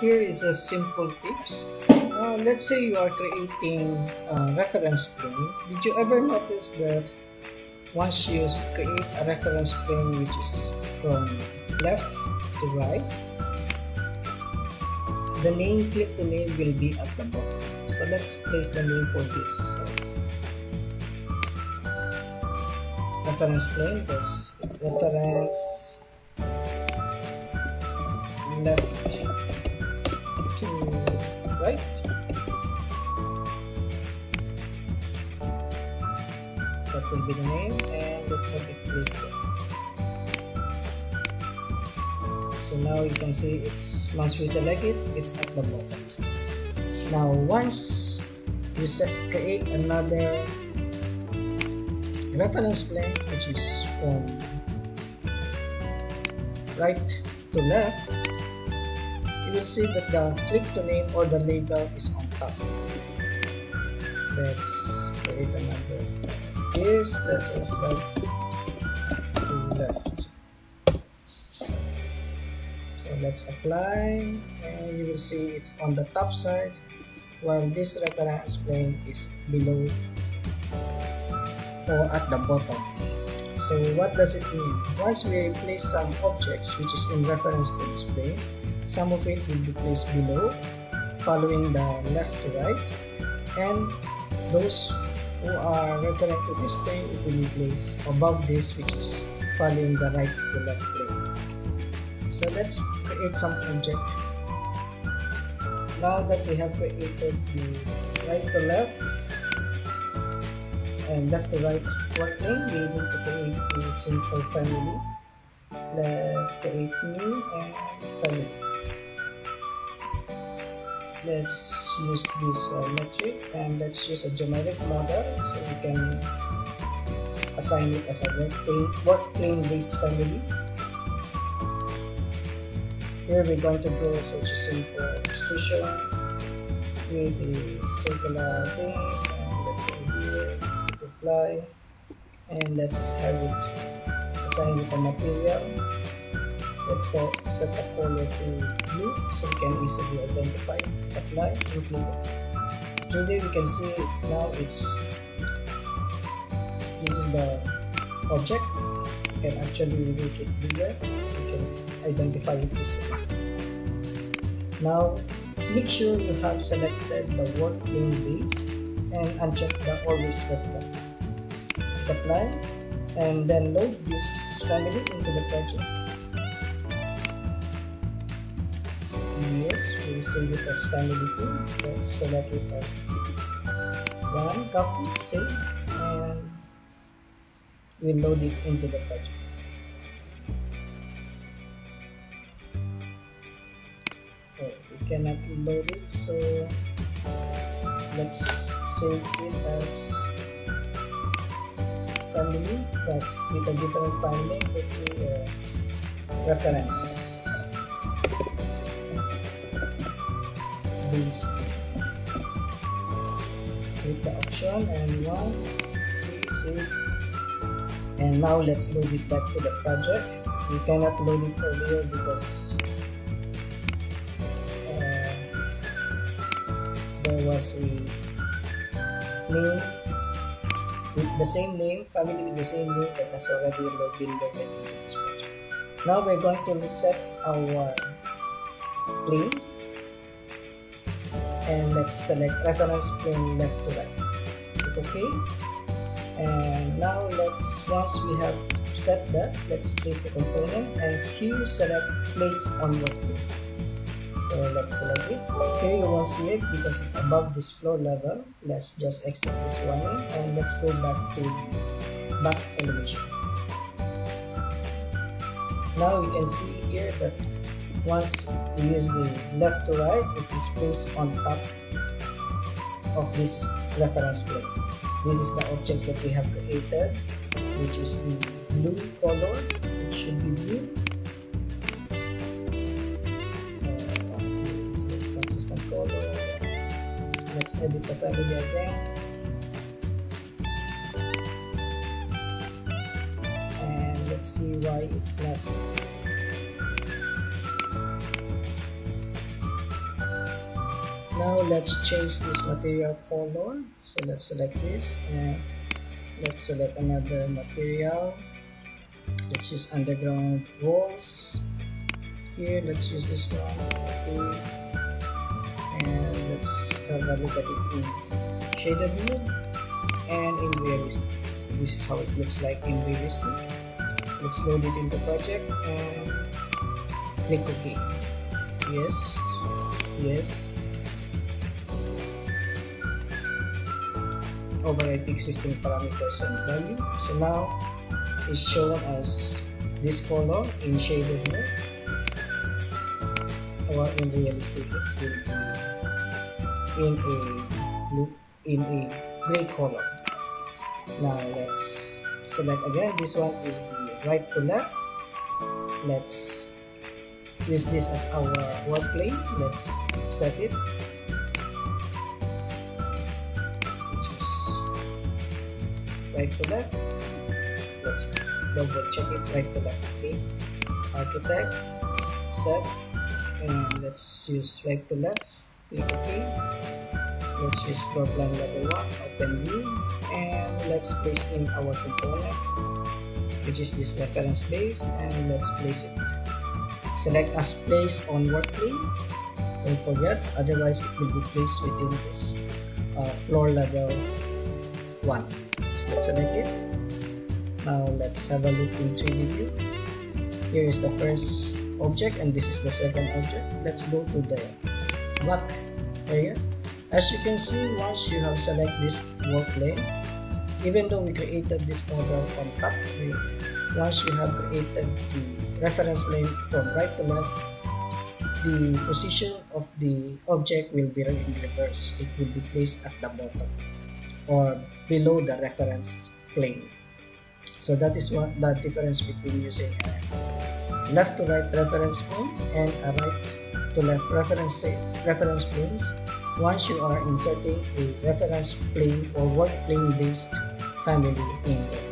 here is a simple tips. Uh, let's say you are creating a reference plane. Did you ever notice that once you create a reference plane which is from left to right, the name click to name will be at the bottom. So let's place the name for this. reference plane is reference left be the name and let's have it placed so now you can see it's once we select it it's at the bottom now once you set create another reference plane which is from right to left you will see that the click to name or the label is on top. Let's create another this let's just right left. So let's apply and you will see it's on the top side while this reference plane is below or at the bottom. So what does it mean? Once we place some objects which is in reference to this plane, some of it will be placed below, following the left to right, and those who are referring to this plane, be placed above this, which is following the right to left plane. So let's create some object. Now that we have created the right to left and left to right working, we need to create a simple family. Let's create new and family let's use this uh, metric and let's use a generic model so we can assign it as a work plane, based family. Here we're going to draw such a simple extrusion with the circular things and let's say here apply and let's have it assign it a material let's set, set a color to blue so we can easily identify apply include today we can see it's now it's this is the object. You can actually make it bigger so you can identify it easily now make sure you have selected the work plane base and uncheck the always vertical apply and then load this family into the project we'll save it as family 2 let's select it as one copy save and we'll load it into the project oh, we cannot load it so let's save it as family but with a different file name let's see uh, reference paste click the option and one save and now let's load it back to the project. We cannot load it earlier because uh, there was a name with the same name family with the same name that has already been loaded in this project. Now we're going to reset our plane and let's select reference plane left to right. Click ok. And now let's once we have set that let's place the component and here select place on work so let's select it. Here you won't see it because it's above this floor level. Let's just exit this one and let's go back to back elevation now we can see here that once we use the left to right it is placed on top of this reference plane this is the object that we have created which is the blue color it should be blue. Uh, color. Let's edit the family again. And let's see why it's not now let's change this material color. So let's select this and let's select another material let's use underground walls. Here let's use this one. Okay. and let's have a look at it in shaded view. And in realistic. So this is how it looks like in realistic. Let's load it into project and click ok. Yes. Yes override existing parameters and value. So now it's shown as this color in shaded mode or in realistic it will be in a blue in a gray color. Now let's select again this one is the right to left. Let's use this as our work plane. Let's set it right to left. Let's double check it. Right to left okay. Architect set and let's use right to left. Click ok let's use floor plan level 1 open view and let's place in our component which is this reference base and let's place it. Select as place on work plane. Don't forget otherwise it will be placed within this uh, floor level 1 let's select it. Now let's have a look in 3d view. Here is the first object and this is the second object. Let's go to the back area. As you can see once you have selected this work plane even though we created this model from top view once you have created the reference plane from right to left the position of the object will be in reverse it will be placed at the bottom or below the reference plane. So that is what the difference between using a left to right reference plane and a right to left reference reference planes. Once you are inserting a reference plane or work plane based family in